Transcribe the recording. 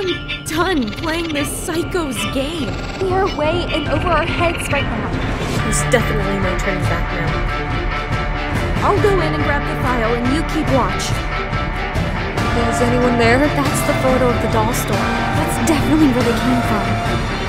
am done playing this psycho's game. We are way in over our heads right now. There's definitely no turning back now. I'll go in and grab the file and you keep watch. Is anyone there? That's the photo of the doll store. That's definitely where they came from.